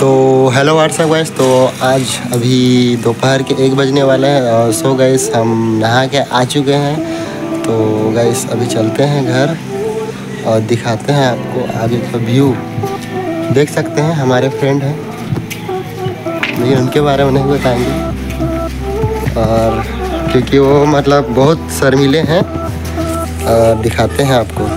तो hello what's up gas तो आज अभी दोपहर के एक बजने वाले हैं और सो गैस हम नहा के आ चुके हैं। तो गैस अभी चलते हैं घर और दिखाते हैं आपको आगे का व्यू देख सकते हैं, हमारे फ्रेंड हैं। लेकिन उनके बारे में नहीं बताएँगे। और क्योंकि वो मतलब बहुत शर्मीले हैं। और दिखाते हैं आपको।